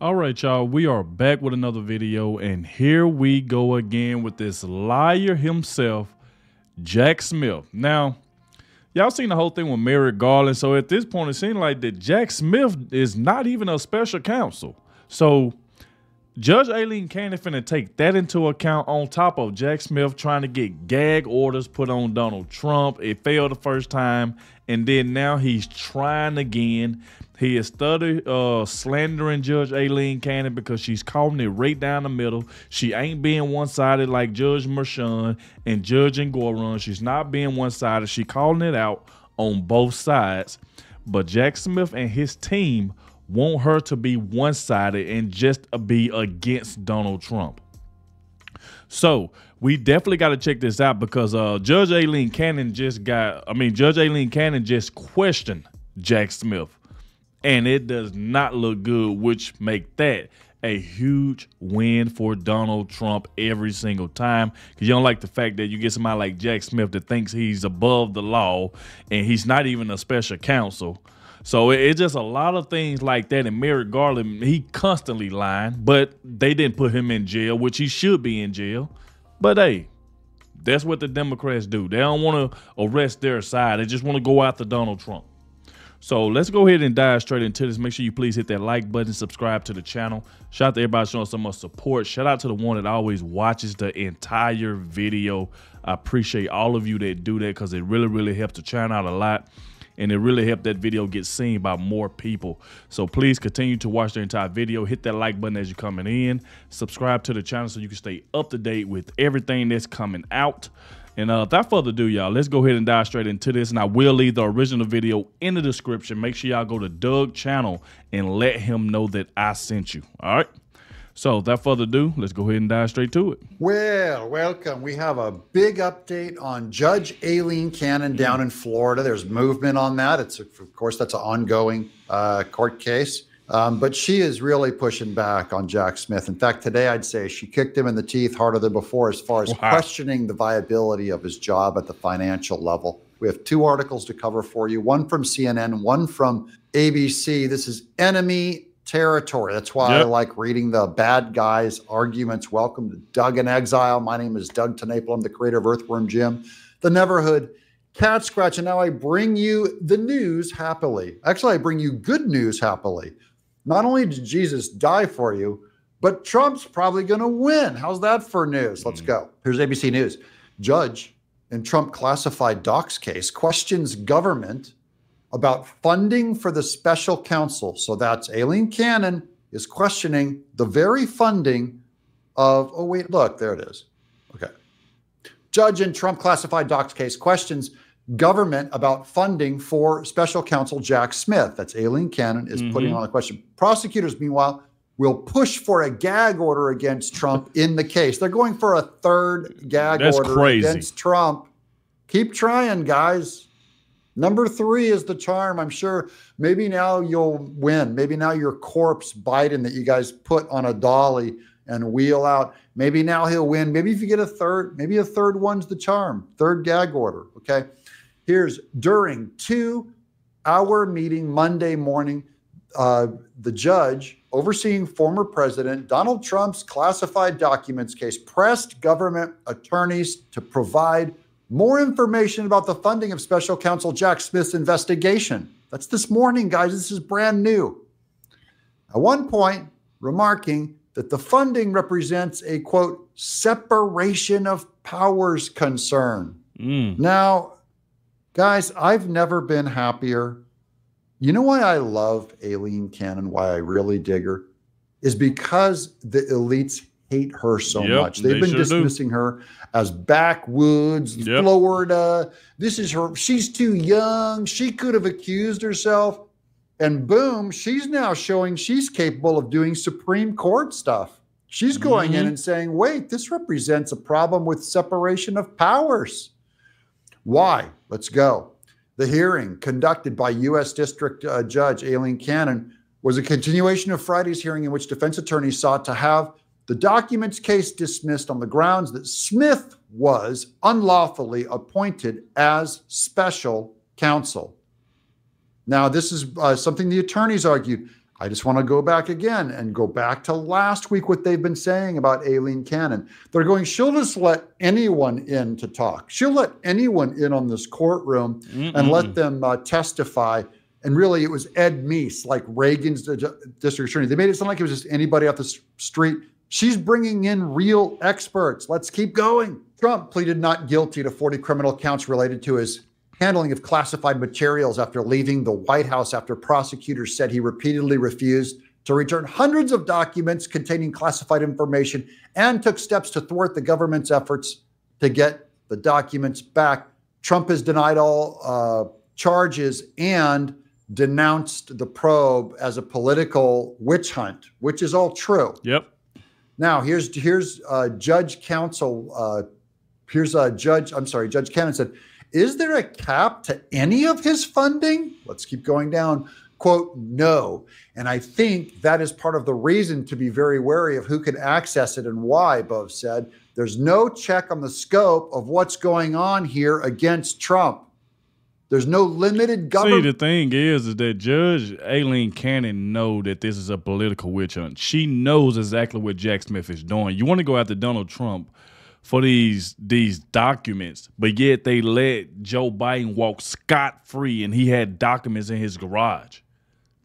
All right, y'all, we are back with another video, and here we go again with this liar himself, Jack Smith. Now, y'all seen the whole thing with Merrick Garland, so at this point, it seems like that Jack Smith is not even a special counsel. So, Judge Aileen Cannon finna take that into account on top of Jack Smith trying to get gag orders put on Donald Trump. It failed the first time, and then now he's trying again. He is study uh, slandering Judge Aileen Cannon because she's calling it right down the middle. She ain't being one-sided like Judge Merchan and Judge Engoron. She's not being one-sided. She calling it out on both sides. But Jack Smith and his team want her to be one sided and just be against Donald Trump. So we definitely got to check this out because uh, Judge Aileen Cannon just got, I mean, Judge Aileen Cannon just questioned Jack Smith, and it does not look good, which make that a huge win for Donald Trump every single time. Because you don't like the fact that you get somebody like Jack Smith that thinks he's above the law and he's not even a special counsel. So it's just a lot of things like that. And Merrick Garland, he constantly lying, but they didn't put him in jail, which he should be in jail. But hey, that's what the Democrats do. They don't want to arrest their side. They just want to go after Donald Trump. So let's go ahead and dive straight into this. Make sure you please hit that like button, subscribe to the channel. Shout out to everybody showing so much support. Shout out to the one that always watches the entire video. I appreciate all of you that do that because it really, really helps the channel out a lot and it really helped that video get seen by more people. So please continue to watch the entire video. Hit that like button as you're coming in. Subscribe to the channel so you can stay up to date with everything that's coming out. And uh, without further ado, y'all, let's go ahead and dive straight into this. And I will leave the original video in the description. Make sure y'all go to Doug channel and let him know that I sent you. All right. So, without further ado, let's go ahead and dive straight to it. Well, welcome. We have a big update on Judge Aileen Cannon down in Florida. There's movement on that. It's, of course, that's an ongoing uh, court case. Um, but she is really pushing back on Jack Smith. In fact, today I'd say she kicked him in the teeth harder than before as far as wow. questioning the viability of his job at the financial level. We have two articles to cover for you one from CNN, one from ABC. This is Enemy territory. That's why yep. I like reading the bad guys' arguments. Welcome to Doug in Exile. My name is Doug TenNapel. I'm the creator of Earthworm Jim, the Neverhood Catscratch. And now I bring you the news happily. Actually, I bring you good news happily. Not only did Jesus die for you, but Trump's probably going to win. How's that for news? Let's mm. go. Here's ABC News. Judge in Trump classified docs case questions government about funding for the special counsel. So that's Aileen Cannon is questioning the very funding of, oh, wait, look, there it is. Okay. Judge in Trump classified docs case questions government about funding for special counsel Jack Smith. That's Aileen Cannon is mm-hmm. putting on the question. Prosecutors, meanwhile, will push for a gag order against Trump in the case. They're going for a third gag That's order crazy. against Trump. Keep trying, guys. Number three is the charm. I'm sure maybe now you'll win. Maybe now your corpse Biden that you guys put on a dolly and wheel out. Maybe now he'll win. Maybe if you get a third, maybe a third one's the charm. Third gag order. Okay. Here's during two hour meeting Monday morning, uh, the judge overseeing former President Donald Trump's classified documents case pressed government attorneys to provide more information about the funding of special counsel Jack Smith's investigation. That's this morning, guys. This is brand new. At one point, remarking that the funding represents a quote, separation of powers concern. Mm. Now, guys, I've never been happier. You know why I love Aileen Cannon, why I really dig her? Is because the elites hate her so yep, much. They've they been sure dismissing do. her as backwoods, yep. Florida. This is her. She's too young. She could have accused herself. And boom, she's now showing she's capable of doing Supreme Court stuff. She's going mm-hmm. in and saying, wait, this represents a problem with separation of powers. Why? Let's go. The hearing conducted by U.S. District uh, Judge Aileen Cannon was a continuation of Friday's hearing in which defense attorneys sought to have the documents case dismissed on the grounds that Smith was unlawfully appointed as special counsel. Now, this is uh, something the attorneys argued. I just want to go back again and go back to last week what they've been saying about Aileen Cannon. They're going, she'll just let anyone in to talk. She'll let anyone in on this courtroom Mm-mm. and let them uh, testify. And really, it was Ed Meese, like Reagan's district attorney. They made it sound like it was just anybody off the street. She's bringing in real experts. Let's keep going. Trump pleaded not guilty to 40 criminal counts related to his handling of classified materials after leaving the White House after prosecutors said he repeatedly refused to return hundreds of documents containing classified information and took steps to thwart the government's efforts to get the documents back. Trump has denied all uh, charges and denounced the probe as a political witch hunt, which is all true. Yep. Now here's here's uh, Judge Counsel. Uh, here's a Judge. I'm sorry, Judge Cannon said is there a cap to any of his funding? Let's keep going down. Quote, no. And I think that is part of the reason to be very wary of who can access it and why, Bove said. There's no check on the scope of what's going on here against Trump. There's no limited government. See, the thing is, is that Judge Aileen Cannon know that this is a political witch hunt. She knows exactly what Jack Smith is doing. You want to go after Donald Trump for these these documents, but yet they let Joe Biden walk scot free, and he had documents in his garage,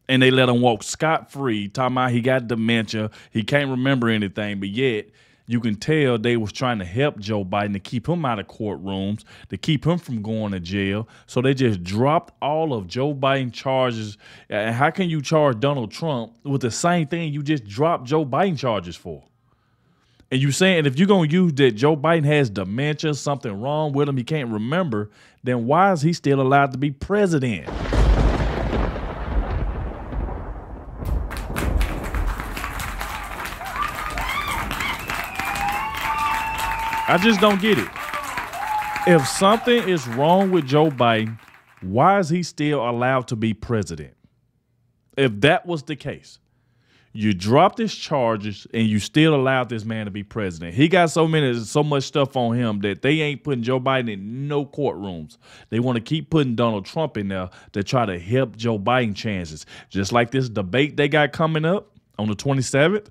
and they let him walk scot free. Talking about he got dementia, he can't remember anything, but yet you can tell they was trying to help Joe Biden to keep him out of courtrooms, to keep him from going to jail. So they just dropped all of Joe Biden charges. And how can you charge Donald Trump with the same thing you just dropped Joe Biden charges for? And you saying if you're gonna use that Joe Biden has dementia, something wrong with him, he can't remember, then why is he still allowed to be president? I just don't get it. If something is wrong with Joe Biden, why is he still allowed to be president? If that was the case, you dropped his charges and you still allowed this man to be president. He got so many, so much stuff on him that they ain't putting Joe Biden in no courtrooms. They want to keep putting Donald Trump in there to try to help Joe Biden chances. Just like this debate they got coming up on the 27th.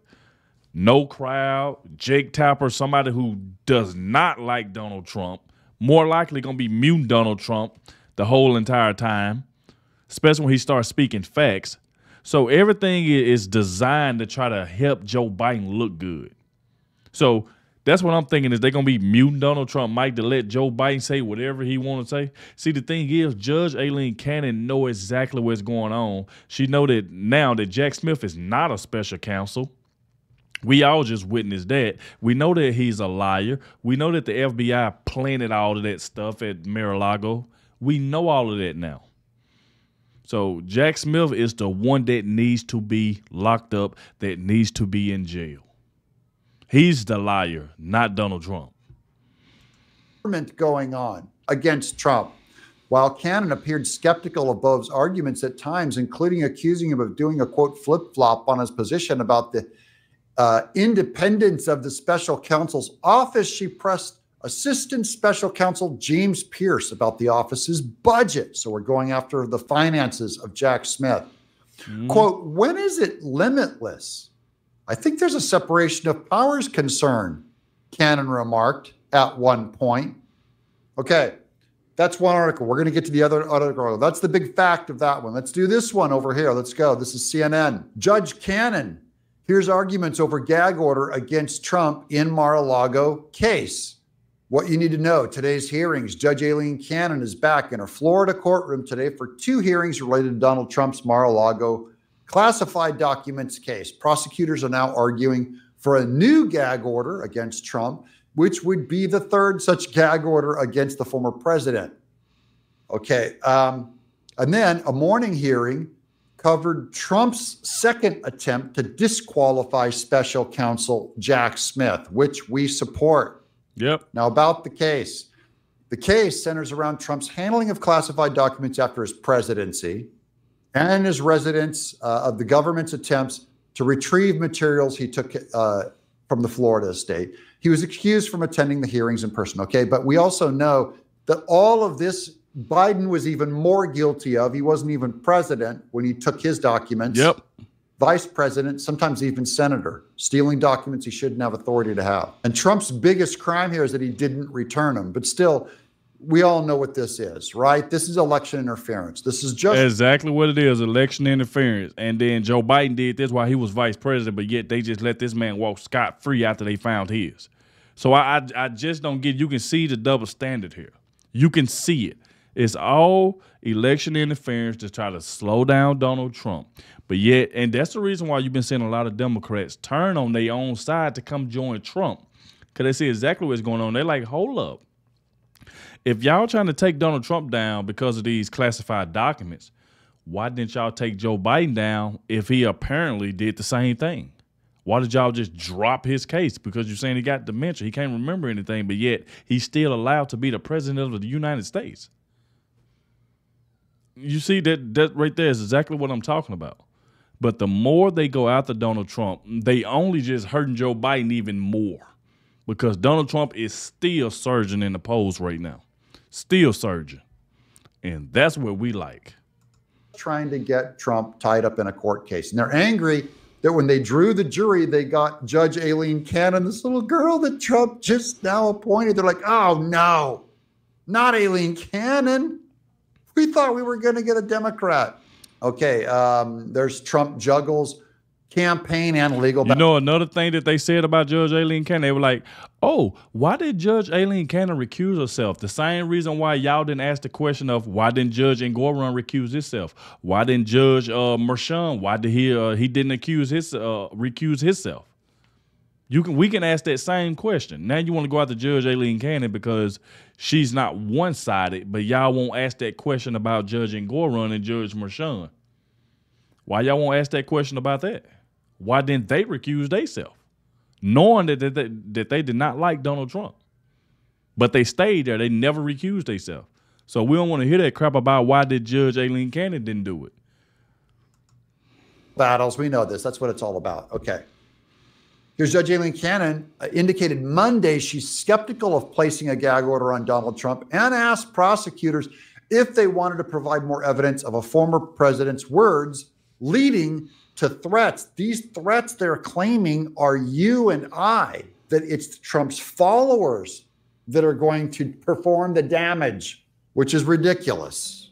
No crowd, Jake Tapper, somebody who does not like Donald Trump, more likely gonna be muting Donald Trump the whole entire time, especially when he starts speaking facts. So everything is designed to try to help Joe Biden look good. So that's what I'm thinking is they're gonna be muting Donald Trump, Mike, to let Joe Biden say whatever he want to say. See, the thing is, Judge Aileen Cannon know exactly what's going on. She know that now that Jack Smith is not a special counsel. We all just witnessed that. We know that he's a liar. We know that the FBI planted all of that stuff at Mar-a-Lago. We know all of that now. So Jack Smith is the one that needs to be locked up, that needs to be in jail. He's the liar, not Donald Trump. Going on against Trump. While Cannon appeared skeptical of Bove's arguments at times, including accusing him of doing a quote flip flop on his position about the uh, independence of the special counsel's office, she pressed Assistant Special Counsel James Pearce about the office's budget. So we're going after the finances of Jack Smith. Mm. Quote, when is it limitless? I think there's a separation of powers concern, Cannon remarked at one point. Okay, that's one article. We're going to get to the other article. That's the big fact of that one. Let's do this one over here. Let's go. This is CNN. Judge Cannon hears arguments over gag order against Trump in Mar-a-Lago case. What you need to know today's hearings Judge Aileen Cannon is back in her Florida courtroom today for two hearings related to Donald Trump's Mar a Lago classified documents case. Prosecutors are now arguing for a new gag order against Trump, which would be the third such gag order against the former president. Okay. Um, and then a morning hearing covered Trump's second attempt to disqualify special counsel Jack Smith, which we support. Yep. Now, about the case. The case centers around Trump's handling of classified documents after his presidency and his residence uh, of the government's attempts to retrieve materials he took uh, from the Florida estate. He was excused from attending the hearings in person. Okay. But we also know that all of this Biden was even more guilty of. He wasn't even president when he took his documents. Yep. Vice president, sometimes even senator, stealing documents he shouldn't have authority to have. And Trump's biggest crime here is that he didn't return them. But still, we all know what this is, right? This is election interference. This is just exactly what it is election interference. And then Joe Biden did this while he was vice president, but yet they just let this man walk scot free after they found his. So I, I, I just don't get. You can see the double standard here. You can see it. It's all election interference to try to slow down Donald Trump. But yet, and that's the reason why you've been seeing a lot of Democrats turn on their own side to come join Trump. Because they see exactly what's going on. They're like, hold up. If y'all trying to take Donald Trump down because of these classified documents, why didn't y'all take Joe Biden down if he apparently did the same thing? Why did y'all just drop his case? Because you're saying he got dementia. He can't remember anything, but yet he's still allowed to be the president of the United States. You see that that right there is exactly what I'm talking about. But the more they go after Donald Trump, they only just hurting Joe Biden even more. Because Donald Trump is still surging in the polls right now. Still surging. And that's what we like. Trying to get Trump tied up in a court case. And they're angry that when they drew the jury, they got Judge Aileen Cannon, this little girl that Trump just now appointed. They're like, oh no, not Aileen Cannon. We thought we were going to get a Democrat. Okay, um, there's Trump juggles campaign and legal. You know, another thing that they said about Judge Aileen Cannon, they were like, oh, why did Judge Aileen Cannon recuse herself? The same reason why y'all didn't ask the question of why didn't Judge Engoron recuse himself? Why didn't Judge uh, Merchan, why did he uh, he didn't accuse his uh, recuse himself? You can we can ask that same question. Now you want to go out to Judge Aileen Cannon because she's not one sided, but y'all won't ask that question about Judge Engoron and Judge Merchan. Why y'all won't ask that question about that? why didn't they recuse themselves, knowing that, that, they, that they did not like Donald Trump? But they stayed there. They never recused themselves. So we don't want to hear that crap about why did Judge Aileen Cannon didn't do it. Battles, we know this. That's what it's all about. Okay. Here's Judge Aileen Cannon uh, indicated Monday she's skeptical of placing a gag order on Donald Trump and asked prosecutors if they wanted to provide more evidence of a former president's words leading to threats. These threats they're claiming are you and I, that it's Trump's followers that are going to perform the damage, which is ridiculous.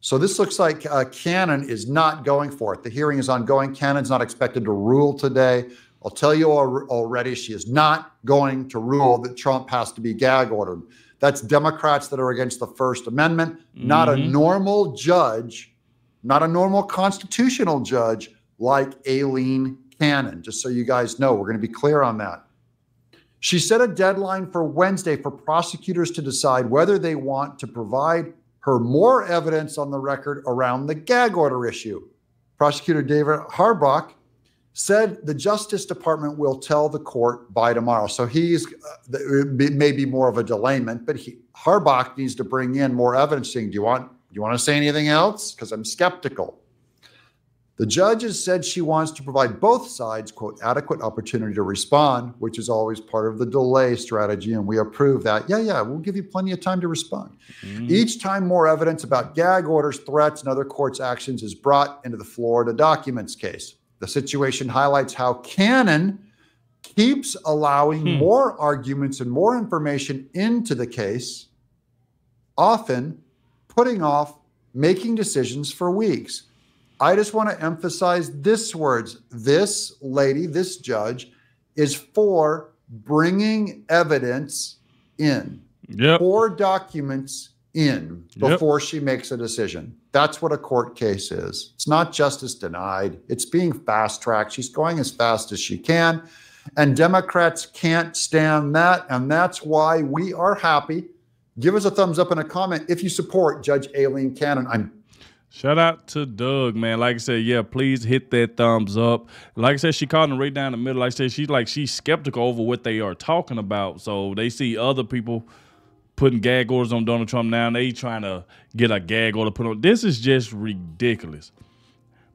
So this looks like uh, Cannon is not going for it. The hearing is ongoing. Cannon's not expected to rule today. I'll tell you already, she is not going to rule that Trump has to be gag ordered. That's Democrats that are against the First Amendment, mm-hmm. not a mm-hmm. normal judge not a normal constitutional judge like Aileen Cannon, just so you guys know. We're going to be clear on that. She set a deadline for Wednesday for prosecutors to decide whether they want to provide her more evidence on the record around the gag order issue. Prosecutor David Harbach said the Justice Department will tell the court by tomorrow. So he's uh, it may be more of a delayment, but he, Harbach needs to bring in more evidence saying, do you want do you want to say anything else? Because I'm skeptical. The judge has said she wants to provide both sides, quote, adequate opportunity to respond, which is always part of the delay strategy. And we approve that. Yeah, yeah, we'll give you plenty of time to respond. Mm-hmm. Each time more evidence about gag orders, threats, and other courts' actions is brought into the Florida documents case. The situation highlights how Cannon keeps allowing hmm. more arguments and more information into the case, often putting off making decisions for weeks. I just want to emphasize this words. This lady, this judge, is for bringing evidence in, yep. for documents in before yep. she makes a decision. That's what a court case is. It's not justice denied, it's being fast tracked. She's going as fast as she can. And Democrats can't stand that. And that's why we are happy Give us a thumbs up and a comment if you support Judge Aileen Cannon. I'm Shout out to Doug, man. Like I said, yeah, please hit that thumbs up. Like I said, she caught him right down the middle. Like I said, she's like she's skeptical over what they are talking about. So they see other people putting gag orders on Donald Trump now, they trying to get a gag order put on. This is just ridiculous.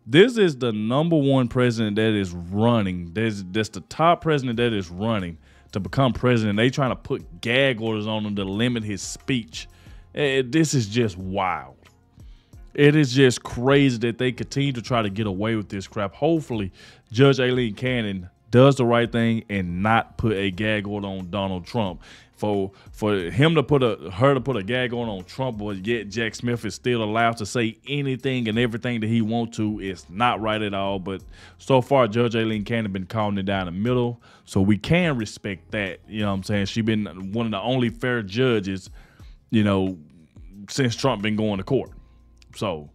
This is the number one president that is running. That's that's the top president that is running to become president. They trying to put gag orders on him to limit his speech. Eh, this is just wild. It is just crazy that they continue to try to get away with this crap. Hopefully, Judge Aileen Cannon does the right thing and not put a gag order on Donald Trump. For for him to put a her to put a gag order on Trump, but yet Jack Smith is still allowed to say anything and everything that he want to, it's not right at all. But so far, Judge Aileen Cannon been calling it down the middle, so we can respect that. You know what I'm saying? She been one of the only fair judges, you know, since Trump been going to court. So,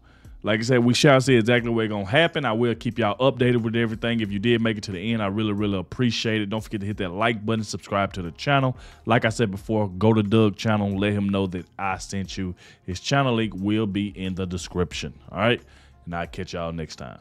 like I said, we shall see exactly what's gonna happen. I will keep y'all updated with everything. If you did make it to the end, I really, really appreciate it. Don't forget to hit that like button, subscribe to the channel. Like I said before, go to Doug channel, let him know that I sent you. His channel link will be in the description. All right, and I'll catch y'all next time.